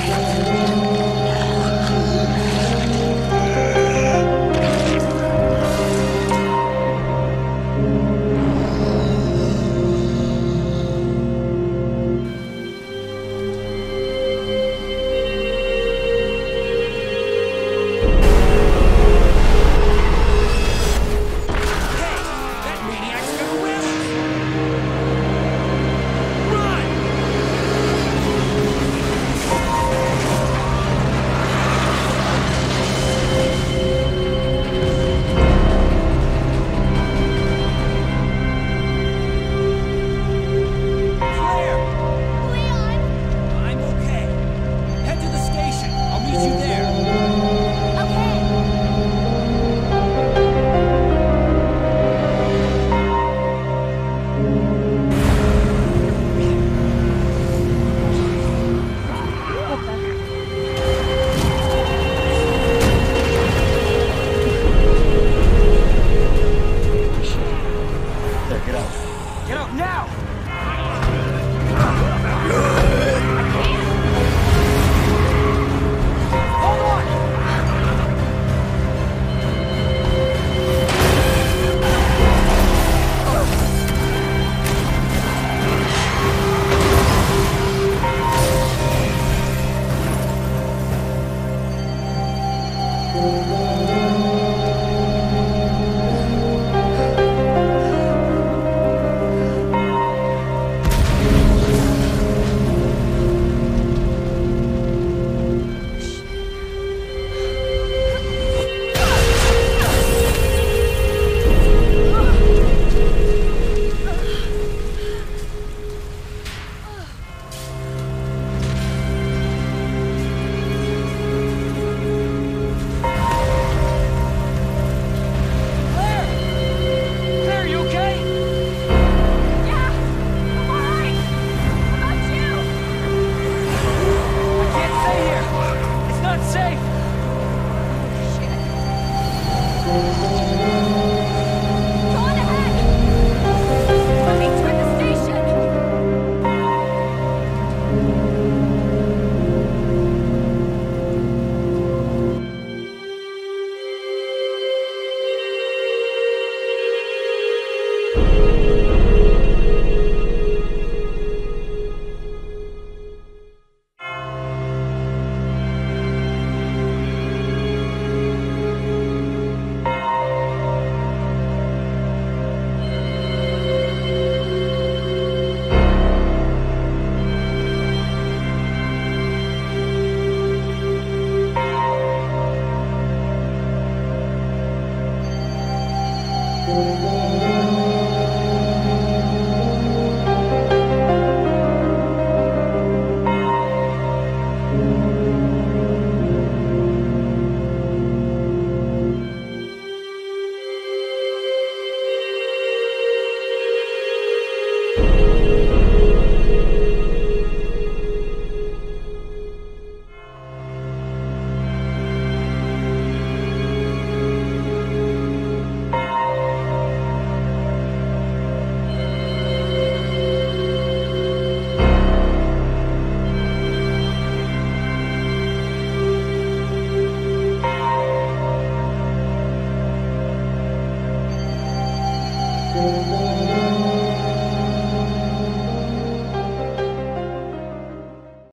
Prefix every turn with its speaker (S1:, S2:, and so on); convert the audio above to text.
S1: Música